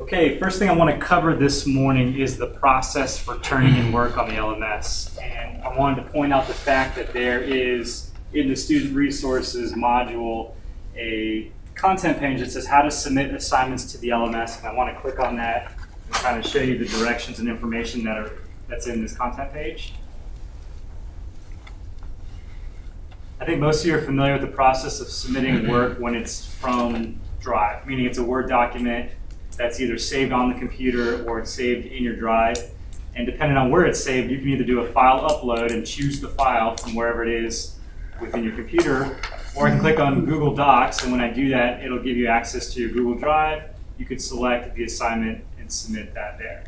Okay, first thing I want to cover this morning is the process for turning in work on the LMS. And I wanted to point out the fact that there is, in the student resources module, a content page that says how to submit assignments to the LMS. And I want to click on that and kind of show you the directions and information that are that's in this content page. I think most of you are familiar with the process of submitting work when it's from Drive, meaning it's a Word document that's either saved on the computer or it's saved in your drive. And depending on where it's saved, you can either do a file upload and choose the file from wherever it is within your computer, or I can click on Google Docs, and when I do that, it'll give you access to your Google Drive. You could select the assignment and submit that there.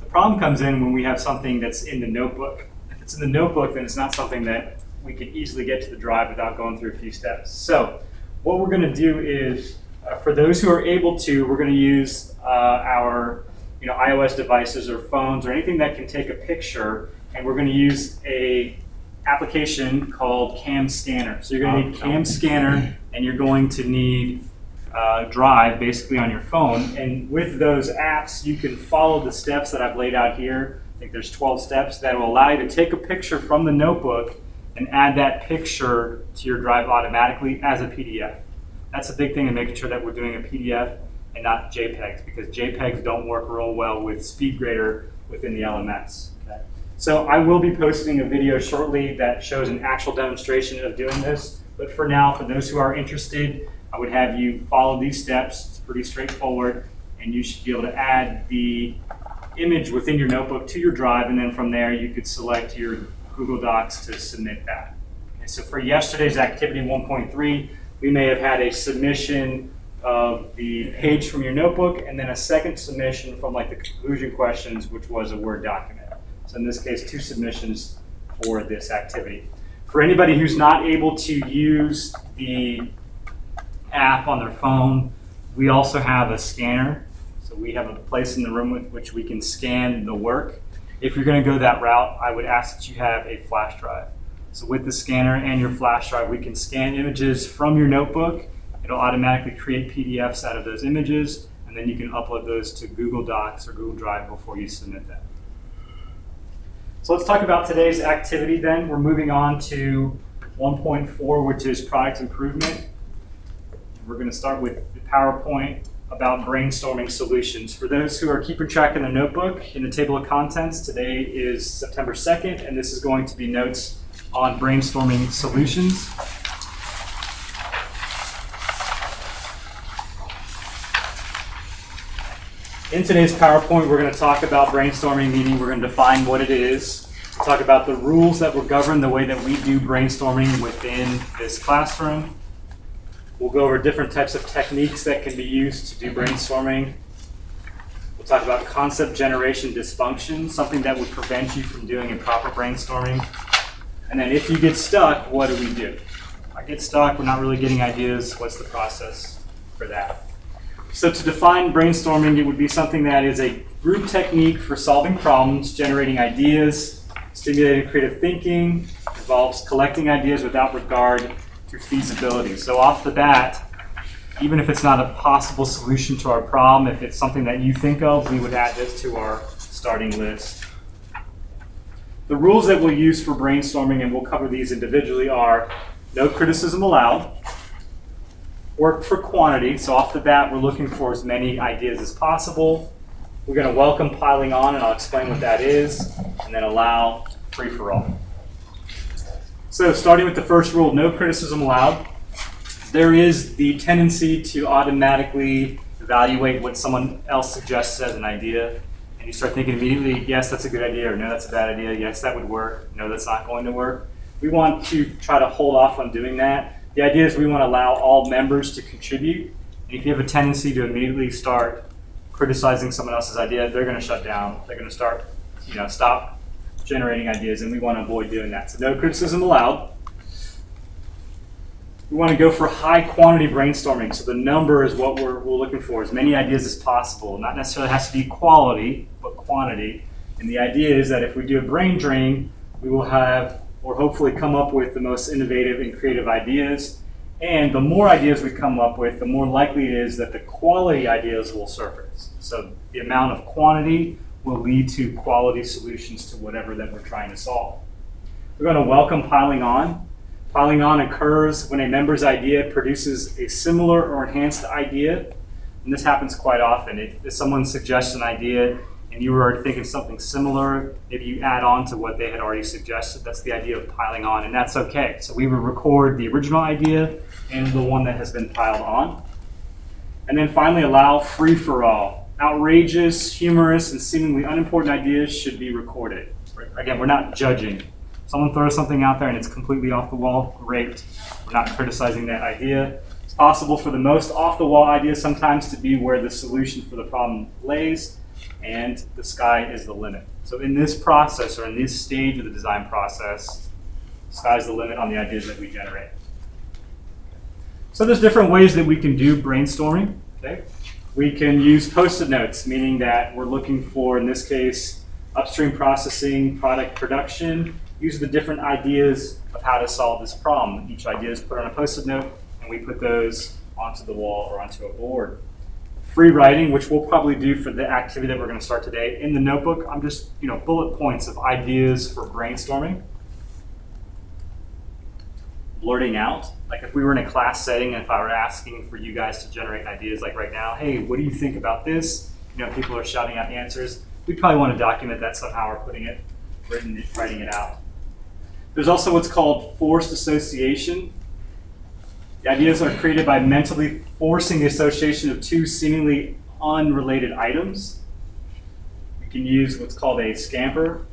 The problem comes in when we have something that's in the notebook. If it's in the notebook, then it's not something that we can easily get to the drive without going through a few steps. So what we're going to do is uh, for those who are able to, we're going to use uh, our you know, iOS devices or phones or anything that can take a picture, and we're going to use a application called Cam Scanner. So you're going to need Cam Scanner, and you're going to need uh, Drive basically on your phone. And with those apps, you can follow the steps that I've laid out here. I think there's 12 steps that will allow you to take a picture from the notebook and add that picture to your Drive automatically as a PDF. That's a big thing in making sure that we're doing a PDF and not JPEGs because JPEGs don't work real well with SpeedGrader within the LMS. Okay? So I will be posting a video shortly that shows an actual demonstration of doing this. But for now, for those who are interested, I would have you follow these steps. It's pretty straightforward, and you should be able to add the image within your notebook to your drive, and then from there you could select your Google Docs to submit that. Okay, so for yesterday's activity 1.3, we may have had a submission of the page from your notebook and then a second submission from like the conclusion questions, which was a Word document. So in this case, two submissions for this activity. For anybody who's not able to use the app on their phone, we also have a scanner. So we have a place in the room with which we can scan the work. If you're going to go that route, I would ask that you have a flash drive. So with the scanner and your flash drive, we can scan images from your notebook. It'll automatically create PDFs out of those images, and then you can upload those to Google Docs or Google Drive before you submit them. So let's talk about today's activity then. We're moving on to 1.4, which is product improvement. We're going to start with the PowerPoint about brainstorming solutions. For those who are keeping track in the notebook, in the table of contents, today is September 2nd, and this is going to be notes on brainstorming solutions. In today's PowerPoint, we're going to talk about brainstorming, meaning we're going to define what it is, talk about the rules that will govern the way that we do brainstorming within this classroom. We'll go over different types of techniques that can be used to do brainstorming. We'll talk about concept generation dysfunction, something that would prevent you from doing improper brainstorming. And then if you get stuck, what do we do? I get stuck, we're not really getting ideas, what's the process for that? So to define brainstorming, it would be something that is a group technique for solving problems, generating ideas, stimulating creative thinking, involves collecting ideas without regard to feasibility. So off the bat, even if it's not a possible solution to our problem, if it's something that you think of, we would add this to our starting list. The rules that we'll use for brainstorming, and we'll cover these individually, are no criticism allowed, work for quantity. So off the bat, we're looking for as many ideas as possible. We're going to welcome piling on, and I'll explain what that is, and then allow free for all. So starting with the first rule, no criticism allowed. There is the tendency to automatically evaluate what someone else suggests as an idea and you start thinking immediately, yes, that's a good idea, or no, that's a bad idea, yes, that would work, no, that's not going to work. We want to try to hold off on doing that. The idea is we want to allow all members to contribute. And if you have a tendency to immediately start criticizing someone else's idea, they're going to shut down. They're going to start, you know, stop generating ideas, and we want to avoid doing that. So no criticism allowed. We want to go for high quantity brainstorming. So the number is what we're, we're looking for, as many ideas as possible. Not necessarily has to be quality, quantity. And the idea is that if we do a brain drain, we will have, or hopefully come up with the most innovative and creative ideas. And the more ideas we come up with, the more likely it is that the quality ideas will surface. So the amount of quantity will lead to quality solutions to whatever that we're trying to solve. We're going to welcome piling on. Piling on occurs when a member's idea produces a similar or enhanced idea. And this happens quite often. If, if someone suggests an idea and you were thinking something similar, maybe you add on to what they had already suggested. That's the idea of piling on, and that's okay. So we will record the original idea and the one that has been piled on. And then finally, allow free for all. Outrageous, humorous, and seemingly unimportant ideas should be recorded. Again, we're not judging. Someone throws something out there and it's completely off the wall, great. We're not criticizing that idea. It's possible for the most off the wall ideas sometimes to be where the solution for the problem lays and the sky is the limit. So in this process, or in this stage of the design process, sky's the limit on the ideas that we generate. So there's different ways that we can do brainstorming. Okay? We can use post-it notes, meaning that we're looking for, in this case, upstream processing, product production. Use the different ideas of how to solve this problem. Each idea is put on a post-it note, and we put those onto the wall or onto a board free writing, which we'll probably do for the activity that we're going to start today. In the notebook, I'm just, you know, bullet points of ideas for brainstorming. Blurting out, like if we were in a class setting and if I were asking for you guys to generate ideas like right now, hey, what do you think about this? You know, people are shouting out answers. We probably want to document that somehow or putting it, written, writing it out. There's also what's called forced association. The ideas are created by mentally forcing the association of two seemingly unrelated items. We can use what's called a scamper.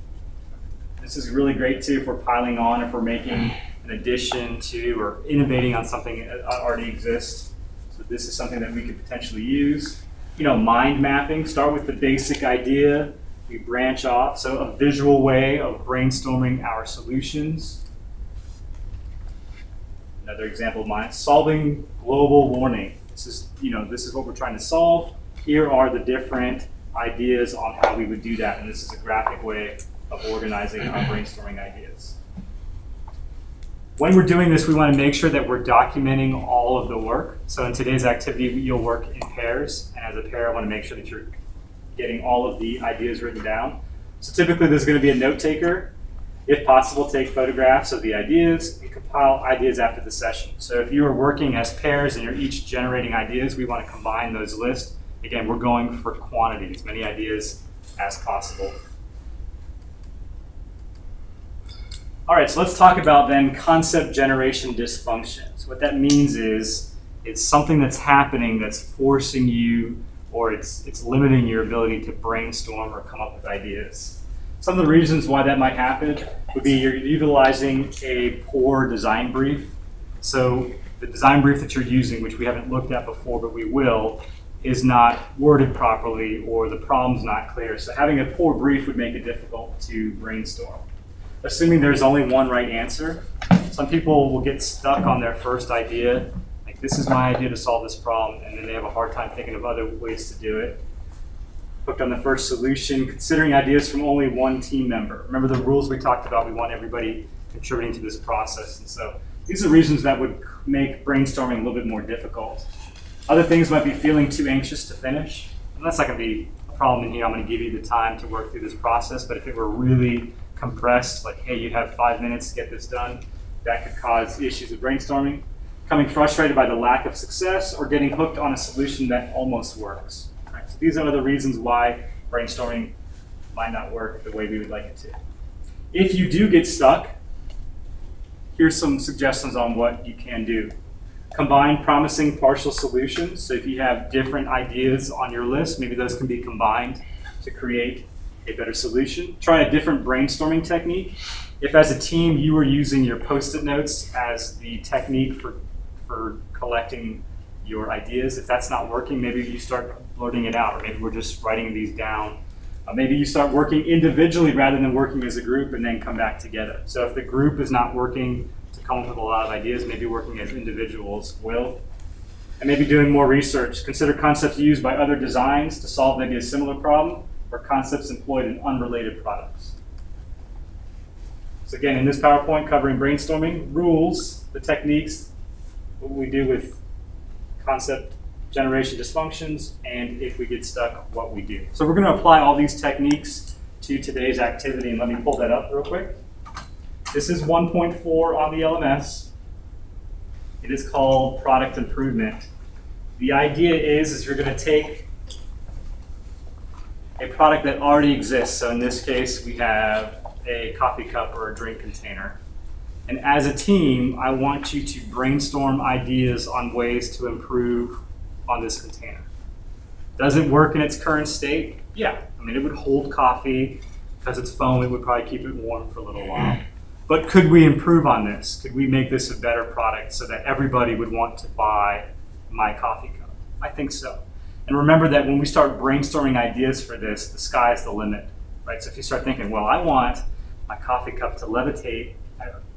This is really great too if we're piling on, if we're making an addition to or innovating on something that already exists. So this is something that we could potentially use. You know, mind mapping, start with the basic idea, we branch off. So a visual way of brainstorming our solutions. Another example of mine, solving global warming. This is, you know, this is what we're trying to solve. Here are the different ideas on how we would do that, and this is a graphic way of organizing our brainstorming ideas. When we're doing this, we want to make sure that we're documenting all of the work. So in today's activity, you'll work in pairs, and as a pair, I want to make sure that you're getting all of the ideas written down. So typically, there's going to be a note taker. If possible, take photographs of the ideas and compile ideas after the session. So if you are working as pairs and you're each generating ideas, we want to combine those lists. Again, we're going for quantity, as many ideas as possible. All right, so let's talk about then concept generation dysfunctions. What that means is it's something that's happening that's forcing you or it's, it's limiting your ability to brainstorm or come up with ideas. Some of the reasons why that might happen would be you're utilizing a poor design brief. So the design brief that you're using, which we haven't looked at before, but we will, is not worded properly or the problem's not clear. So having a poor brief would make it difficult to brainstorm. Assuming there's only one right answer, some people will get stuck on their first idea, like this is my idea to solve this problem, and then they have a hard time thinking of other ways to do it hooked on the first solution, considering ideas from only one team member. Remember the rules we talked about, we want everybody contributing to this process. And so these are reasons that would make brainstorming a little bit more difficult. Other things might be feeling too anxious to finish. And that's not going to be a problem in here. I'm going to give you the time to work through this process. But if it were really compressed, like, hey, you have five minutes to get this done, that could cause issues with brainstorming. Coming frustrated by the lack of success or getting hooked on a solution that almost works. So these are the reasons why brainstorming might not work the way we would like it to. If you do get stuck, here's some suggestions on what you can do. Combine promising partial solutions. So if you have different ideas on your list, maybe those can be combined to create a better solution. Try a different brainstorming technique. If as a team you were using your post-it notes as the technique for, for collecting your ideas. If that's not working, maybe you start blurting it out, or maybe we're just writing these down. Uh, maybe you start working individually rather than working as a group and then come back together. So if the group is not working to come up with a lot of ideas, maybe working as individuals will. And maybe doing more research. Consider concepts used by other designs to solve maybe a similar problem or concepts employed in unrelated products. So again, in this PowerPoint covering brainstorming, rules, the techniques, what we do with concept generation dysfunctions, and if we get stuck, what we do. So we're going to apply all these techniques to today's activity, and let me pull that up real quick. This is 1.4 on the LMS. It is called product improvement. The idea is, is you're going to take a product that already exists. So in this case, we have a coffee cup or a drink container. And as a team, I want you to brainstorm ideas on ways to improve on this container. Does it work in its current state? Yeah. I mean, it would hold coffee because it's foam, it would probably keep it warm for a little while. But could we improve on this? Could we make this a better product so that everybody would want to buy my coffee cup? I think so. And remember that when we start brainstorming ideas for this, the sky is the limit, right? So if you start thinking, well, I want my coffee cup to levitate at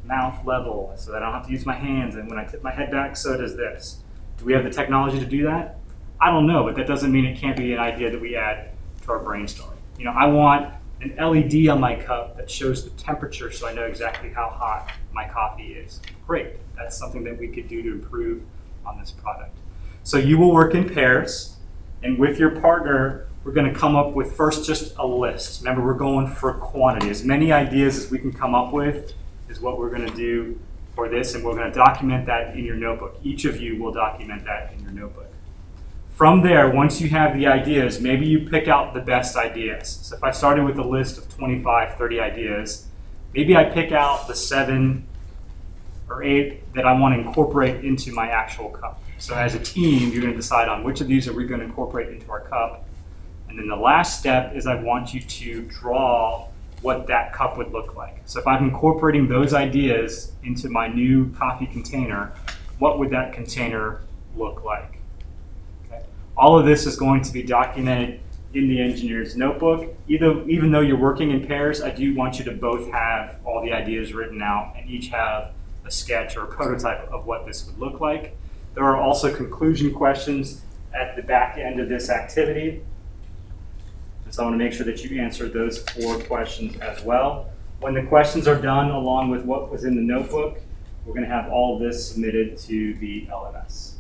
mouth level so that I don't have to use my hands, and when I tip my head back, so does this. Do we have the technology to do that? I don't know, but that doesn't mean it can't be an idea that we add to our brainstorming. You know, I want an LED on my cup that shows the temperature so I know exactly how hot my coffee is. Great. That's something that we could do to improve on this product. So you will work in pairs, and with your partner, we're going to come up with first just a list. Remember, we're going for quantity. As many ideas as we can come up with is what we're going to do for this, and we're going to document that in your notebook. Each of you will document that in your notebook. From there, once you have the ideas, maybe you pick out the best ideas. So if I started with a list of 25, 30 ideas, maybe I pick out the seven or eight that I want to incorporate into my actual cup. So as a team, you're going to decide on which of these are we going to incorporate into our cup. And then the last step is I want you to draw what that cup would look like. So if I'm incorporating those ideas into my new coffee container, what would that container look like? All of this is going to be documented in the engineer's notebook. Either, even though you're working in pairs, I do want you to both have all the ideas written out and each have a sketch or a prototype of what this would look like. There are also conclusion questions at the back end of this activity. So I want to make sure that you answer those four questions as well. When the questions are done, along with what was in the notebook, we're going to have all this submitted to the LMS.